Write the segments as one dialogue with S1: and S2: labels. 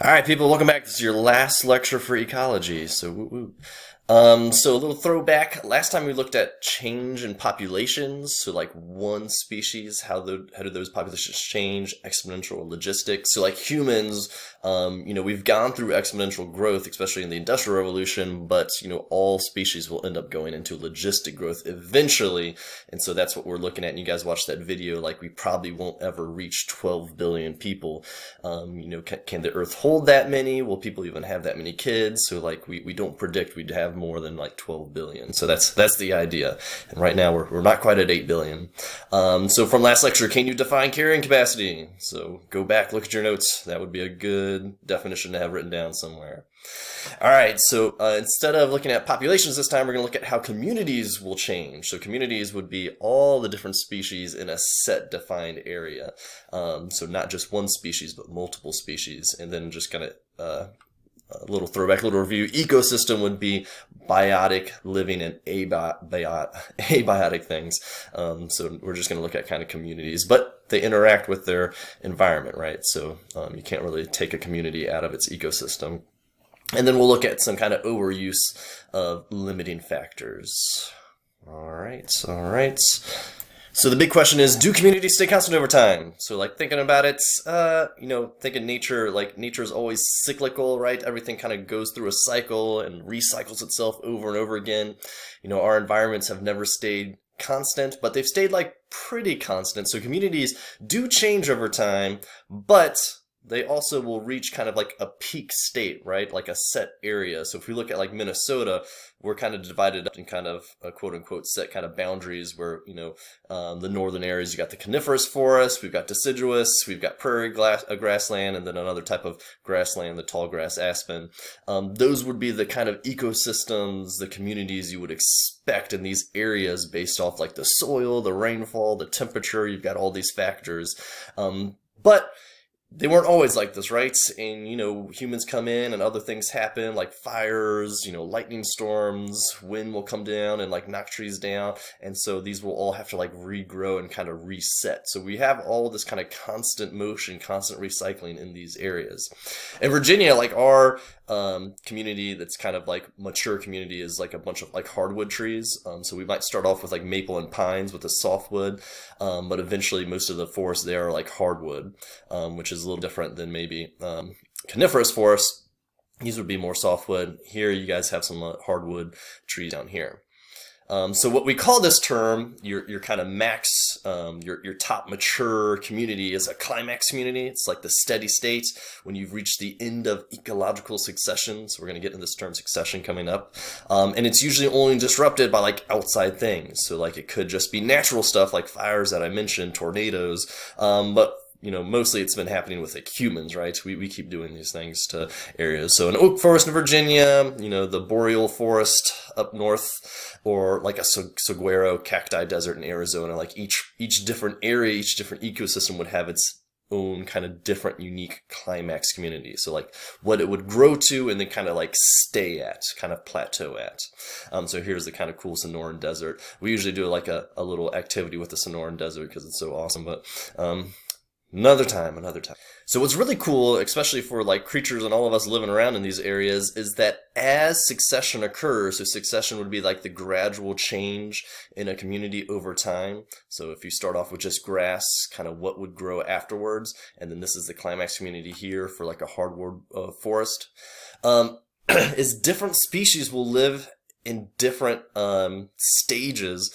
S1: All right, people, welcome back. This is your last lecture for ecology. So, woo -woo. Um, so a little throwback. Last time we looked at change in populations. So like one species, how the how do those populations change? Exponential logistics. So like humans, um, you know, we've gone through exponential growth, especially in the industrial revolution, but you know, all species will end up going into logistic growth eventually. And so that's what we're looking at. And you guys watched that video, like we probably won't ever reach 12 billion people. Um, you know, can, can the earth hold that many? Will people even have that many kids? So like we, we don't predict we'd have more than like 12 billion. So that's that's the idea. And right now we're, we're not quite at 8 billion. Um, so from last lecture, can you define carrying capacity? So go back, look at your notes. That would be a good definition to have written down somewhere. All right, so uh, instead of looking at populations this time, we're going to look at how communities will change. So communities would be all the different species in a set defined area. Um, so not just one species, but multiple species. And then just kind of uh, a little throwback, a little review. Ecosystem would be biotic, living, and abiotic, abiotic things. Um, so we're just going to look at kind of communities, but they interact with their environment, right? So um, you can't really take a community out of its ecosystem. And then we'll look at some kind of overuse of limiting factors. All right, all right. So the big question is, do communities stay constant over time? So like thinking about it, uh, you know, thinking nature, like nature is always cyclical, right? Everything kind of goes through a cycle and recycles itself over and over again. You know, our environments have never stayed constant, but they've stayed like pretty constant. So communities do change over time, but they also will reach kind of like a peak state, right? Like a set area. So if we look at like Minnesota, we're kind of divided up in kind of a quote unquote set kind of boundaries where, you know, um, the northern areas, you got the coniferous forest, we've got deciduous, we've got prairie glass, uh, grassland, and then another type of grassland, the tall grass aspen. Um, those would be the kind of ecosystems, the communities you would expect in these areas based off like the soil, the rainfall, the temperature, you've got all these factors. Um, but they weren't always like this, right? And, you know, humans come in and other things happen, like fires, you know, lightning storms, wind will come down and, like, knock trees down. And so these will all have to, like, regrow and kind of reset. So we have all this kind of constant motion, constant recycling in these areas. In Virginia, like, our um, community that's kind of like mature community is like a bunch of like hardwood trees. Um, so we might start off with like maple and pines with the softwood, um, but eventually most of the forest there are like hardwood, um, which is a little different than maybe um, coniferous forests. These would be more softwood. Here you guys have some uh, hardwood trees down here. Um, so what we call this term, your, your kind of max, um, your, your top mature community is a climax community. It's like the steady state when you've reached the end of ecological succession. So we're going to get into this term succession coming up. Um, and it's usually only disrupted by like outside things. So like it could just be natural stuff like fires that I mentioned, tornadoes. Um, but you know, mostly it's been happening with like humans, right? We, we keep doing these things to areas. So an oak forest in Virginia, you know, the boreal forest up north, or like a saguaro cacti desert in Arizona. Like each each different area, each different ecosystem would have its own kind of different, unique climax community. So like what it would grow to and then kind of like stay at, kind of plateau at. Um, so here's the kind of cool Sonoran Desert. We usually do like a, a little activity with the Sonoran Desert because it's so awesome, but um, Another time, another time. So what's really cool, especially for like creatures and all of us living around in these areas, is that as succession occurs, so succession would be like the gradual change in a community over time. So if you start off with just grass, kind of what would grow afterwards, and then this is the climax community here for like a hardwood uh, forest, um, is different species will live in different um, stages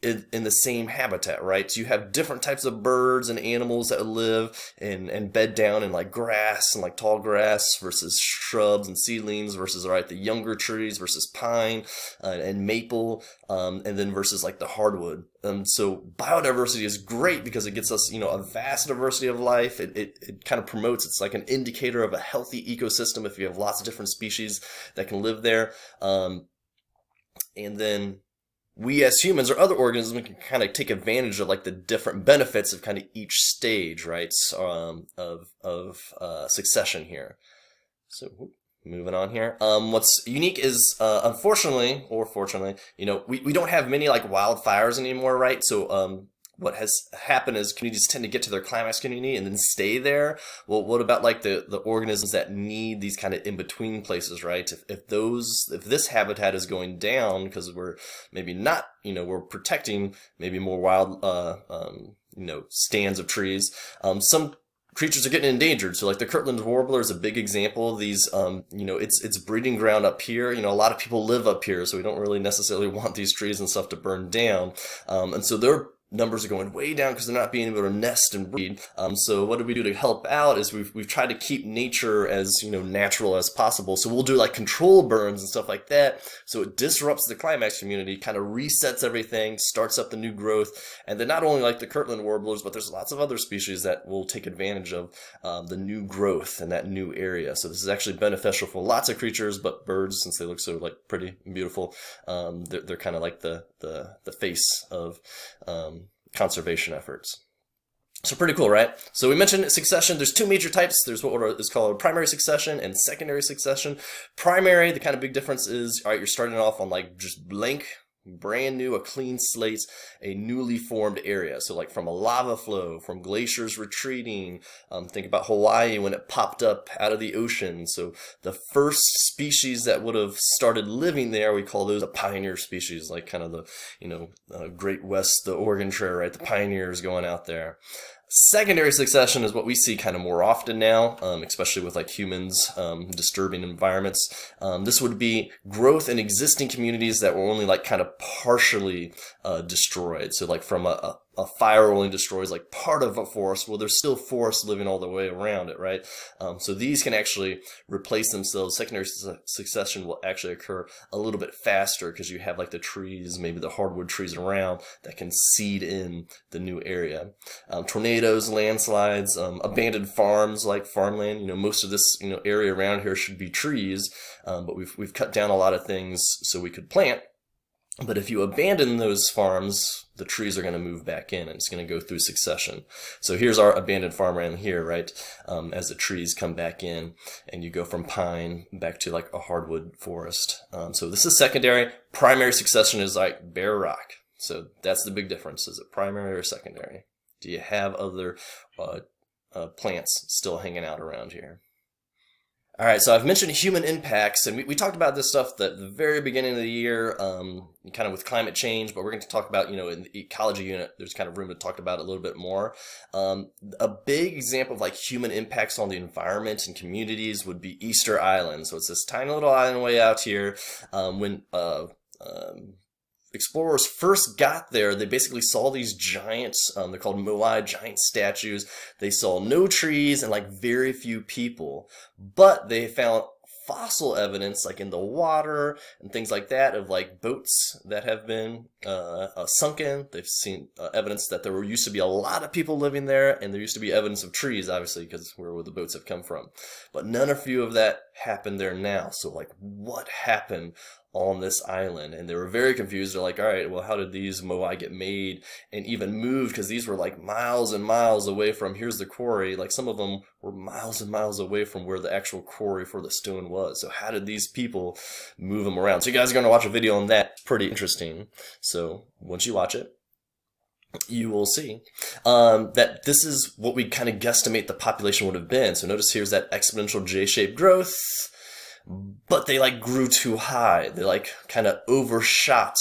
S1: in, in, the same habitat, right? So you have different types of birds and animals that live and, and bed down in like grass and like tall grass versus shrubs and seedlings versus, right, the younger trees versus pine uh, and maple, um, and then versus like the hardwood. Um, so biodiversity is great because it gets us, you know, a vast diversity of life. It, it, it kind of promotes, it's like an indicator of a healthy ecosystem if you have lots of different species that can live there. Um, and then we as humans or other organisms can kind of take advantage of like the different benefits of kind of each stage, right, um, of of uh, succession here. So moving on here. Um, what's unique is, uh, unfortunately or fortunately, you know, we, we don't have many like wildfires anymore, right? So um, what has happened is communities tend to get to their climax community and then stay there. Well, what about like the, the organisms that need these kind of in-between places, right? If, if those, if this habitat is going down because we're maybe not, you know, we're protecting maybe more wild, uh, um, you know, stands of trees, um, some creatures are getting endangered. So like the Kirtland warbler is a big example. These, um, you know, it's it's breeding ground up here. You know, a lot of people live up here, so we don't really necessarily want these trees and stuff to burn down. Um, and so they're numbers are going way down because they're not being able to nest and breed. Um, so what do we do to help out is we've, we've tried to keep nature as, you know, natural as possible. So we'll do like control burns and stuff like that. So it disrupts the climax community, kind of resets everything, starts up the new growth. And then not only like the Kirtland warblers, but there's lots of other species that will take advantage of um, the new growth in that new area. So this is actually beneficial for lots of creatures, but birds, since they look so like pretty and beautiful, um, they're, they're kind of like the, the, the face of, um, conservation efforts. So pretty cool, right? So we mentioned succession. There's two major types. There's what is called primary succession and secondary succession. Primary, the kind of big difference is, all right, you're starting off on like just blank brand new, a clean slate, a newly formed area. So like from a lava flow, from glaciers retreating, um, think about Hawaii when it popped up out of the ocean. So the first species that would have started living there, we call those a pioneer species, like kind of the, you know, uh, Great West, the Oregon Trail, right? The pioneers going out there. Secondary succession is what we see kind of more often now, um, especially with like humans um, disturbing environments. Um, this would be growth in existing communities that were only like kind of partially uh, destroyed. So like from a, a a fire only destroys like part of a forest, well, there's still forest living all the way around it, right? Um, so these can actually replace themselves. Secondary su succession will actually occur a little bit faster because you have like the trees, maybe the hardwood trees around that can seed in the new area. Um, tornadoes, landslides, um, abandoned farms like farmland, you know, most of this, you know, area around here should be trees, um, but we've, we've cut down a lot of things so we could plant. But if you abandon those farms, the trees are going to move back in and it's going to go through succession. So here's our abandoned farmland here, right? Um, as the trees come back in and you go from pine back to like a hardwood forest. Um, so this is secondary. Primary succession is like bare rock. So that's the big difference. Is it primary or secondary? Do you have other uh, uh, plants still hanging out around here? All right, so I've mentioned human impacts, and we, we talked about this stuff at the very beginning of the year, um, kind of with climate change, but we're going to talk about, you know, in the ecology unit, there's kind of room to talk about it a little bit more. Um, a big example of like human impacts on the environment and communities would be Easter Island. So it's this tiny little island way out here. Um, when uh, um, explorers first got there, they basically saw these giants, um, they're called moai, giant statues. They saw no trees and like very few people, but they found fossil evidence like in the water and things like that of like boats that have been uh, uh, sunken. They've seen uh, evidence that there were used to be a lot of people living there and there used to be evidence of trees obviously because where the boats have come from. But none of few of that happened there now. So like what happened on this island. And they were very confused. They're like all right well how did these moai get made and even moved? Because these were like miles and miles away from here's the quarry. Like some of them were miles and miles away from where the actual quarry for the stone was. So how did these people move them around? So you guys are going to watch a video on that. Pretty interesting. So once you watch it you will see um, that this is what we kind of guesstimate the population would have been. So notice here's that exponential J-shaped growth but they like grew too high. They like kind of overshot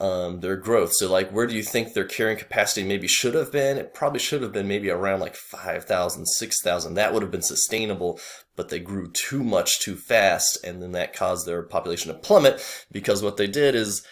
S1: um, their growth. So like, where do you think their carrying capacity maybe should have been? It probably should have been maybe around like 5,000, 6,000. That would have been sustainable, but they grew too much too fast. And then that caused their population to plummet because what they did is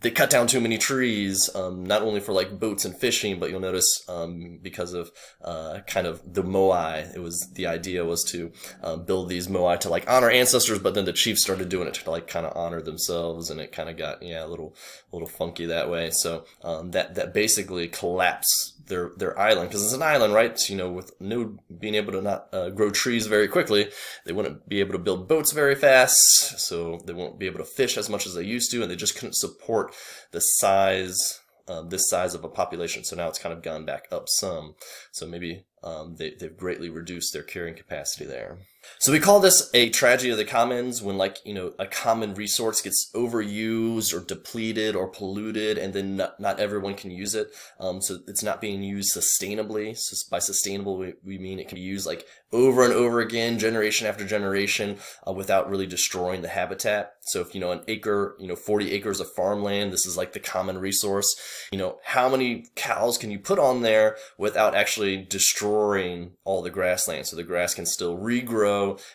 S1: they cut down too many trees, um, not only for like boats and fishing, but you'll notice um, because of uh, kind of the moai, it was the idea was to um, build these moai to like honor ancestors, but then the chiefs started doing it to like kind of honor themselves, and it kind of got yeah a little a little funky that way. So um, that that basically collapsed their their island because it's an island, right? So, you know, with no being able to not uh, grow trees very quickly, they wouldn't be able to build boats very fast, so they won't be able to fish as much as they used to, and they just couldn't support the size. Um, this size of a population, so now it's kind of gone back up some. So maybe um, they, they've greatly reduced their carrying capacity there. So we call this a tragedy of the commons when like, you know, a common resource gets overused or depleted or polluted and then not, not everyone can use it. Um, so it's not being used sustainably. So by sustainable, we, we mean it can be used like over and over again, generation after generation, uh, without really destroying the habitat. So if, you know, an acre, you know, 40 acres of farmland, this is like the common resource, you know, how many cows can you put on there without actually destroying all the grassland? So the grass can still regrow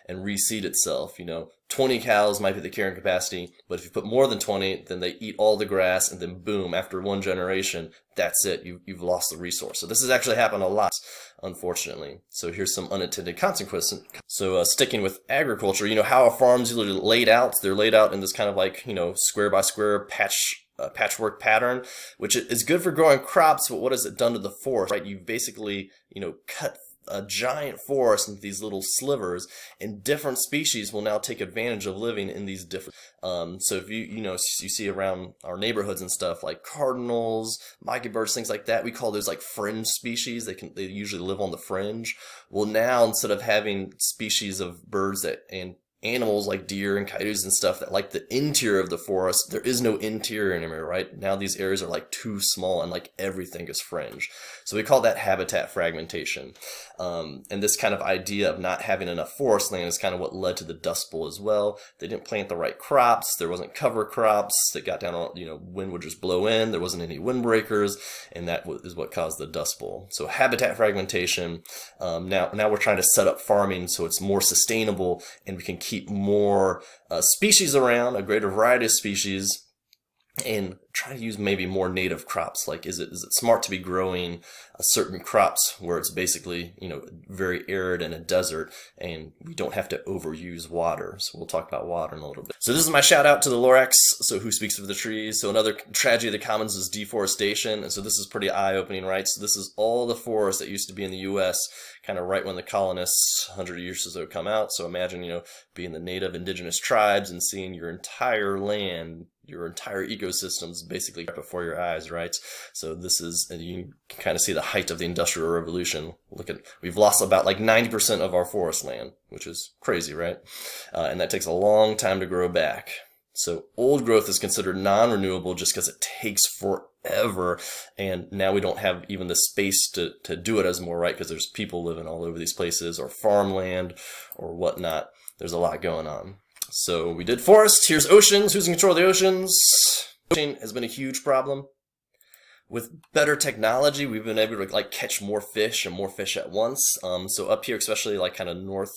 S1: and reseed itself, you know, 20 cows might be the carrying capacity, but if you put more than 20, then they eat all the grass, and then boom, after one generation, that's it. You, you've lost the resource. So this has actually happened a lot, unfortunately. So here's some unintended consequences. So uh, sticking with agriculture, you know how a farm's usually laid out? They're laid out in this kind of like, you know, square by square patch uh, patchwork pattern, which is good for growing crops, but what has it done to the forest, right? You've basically, you know, cut a giant forest into these little slivers and different species will now take advantage of living in these different um, so if you you know you see around our neighborhoods and stuff like cardinals mockingbirds things like that we call those like fringe species. They can they usually live on the fringe. Well now instead of having species of birds that and animals like deer and coyotes and stuff that like the interior of the forest, there is no interior anymore, right? Now these areas are like too small and like everything is fringe. So we call that habitat fragmentation. Um, and this kind of idea of not having enough forest land is kind of what led to the Dust Bowl as well. They didn't plant the right crops. There wasn't cover crops that got down on, you know, wind would just blow in. There wasn't any windbreakers. And that is what caused the Dust Bowl. So habitat fragmentation. Um, now, now we're trying to set up farming so it's more sustainable and we can keep keep more uh, species around, a greater variety of species, and try to use maybe more native crops. Like, is it is it smart to be growing uh, certain crops where it's basically you know very arid and a desert, and we don't have to overuse water. So we'll talk about water in a little bit. So this is my shout out to the Lorax. So who speaks of the trees? So another tragedy of the commons is deforestation, and so this is pretty eye opening, right? So this is all the forest that used to be in the U.S. Kind of right when the colonists, 100 years or so, come out. So imagine, you know, being the native indigenous tribes and seeing your entire land your entire ecosystems basically right before your eyes, right? So this is, and you can kind of see the height of the industrial revolution. Look at, we've lost about like 90% of our forest land, which is crazy, right? Uh, and that takes a long time to grow back. So old growth is considered non-renewable just because it takes forever. And now we don't have even the space to, to do it as more, right? Because there's people living all over these places or farmland or whatnot. There's a lot going on. So we did forests. here's oceans, who's in control of the oceans? Ocean has been a huge problem. With better technology, we've been able to like catch more fish and more fish at once. Um, so up here, especially like kind of north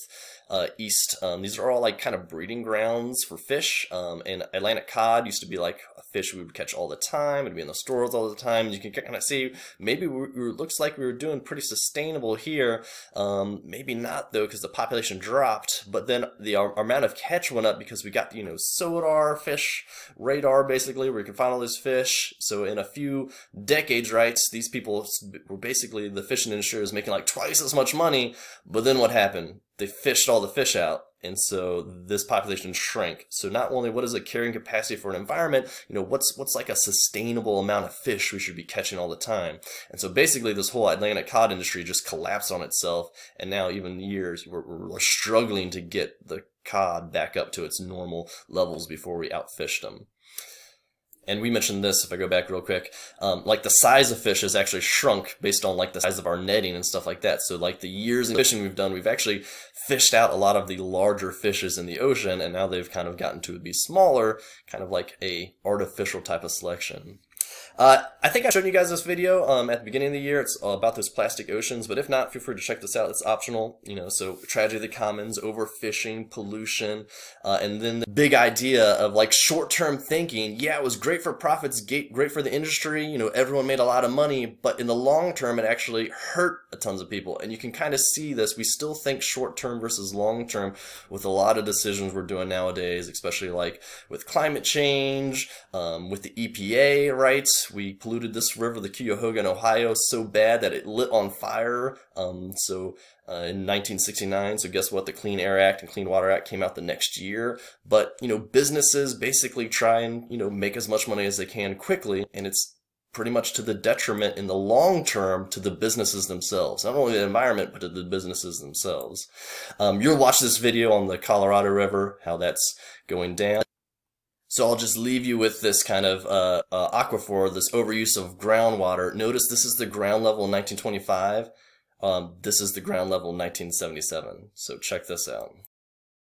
S1: uh, east. Um, these are all like kind of breeding grounds for fish. Um, and Atlantic cod used to be like a fish we would catch all the time. It'd be in the stores all the time. You can kind of see maybe we, looks like we were doing pretty sustainable here. Um, maybe not though because the population dropped. But then the our, our, amount of catch went up because we got you know SONAR fish radar basically where you can find all these fish. So in a few decades, right, these people were basically the fishing industry was making like twice as much money. But then what happened? They fished all the fish out and so this population shrank. So not only what is the carrying capacity for an environment you know what's what's like a sustainable amount of fish we should be catching all the time. And so basically this whole atlantic cod industry just collapsed on itself and now even years we're, we're struggling to get the cod back up to its normal levels before we outfished them and we mentioned this if I go back real quick, um, like the size of fish has actually shrunk based on like the size of our netting and stuff like that. So like the years of fishing we've done, we've actually fished out a lot of the larger fishes in the ocean, and now they've kind of gotten to be smaller, kind of like a artificial type of selection. Uh, I think I showed you guys this video um, at the beginning of the year. It's about those plastic oceans, but if not, feel free to check this out. It's optional, you know, so tragedy of the commons, overfishing, pollution, uh, and then the big idea of like short-term thinking. Yeah, it was great for profits, great for the industry, you know, everyone made a lot of money, but in the long term, it actually hurt tons of people. And you can kind of see this. We still think short-term versus long-term with a lot of decisions we're doing nowadays, especially like with climate change, um, with the EPA, right? We polluted this river, the Cuyahoga in Ohio, so bad that it lit on fire. Um, so uh, in 1969. So guess what? The Clean Air Act and Clean Water Act came out the next year. But you know, businesses basically try and you know make as much money as they can quickly, and it's pretty much to the detriment in the long term to the businesses themselves. Not only the environment, but to the businesses themselves. Um, you'll watch this video on the Colorado River, how that's going down. So I'll just leave you with this kind of uh, uh, aquifer, this overuse of groundwater. Notice this is the ground level in 1925. Um, this is the ground level in 1977. So check this out.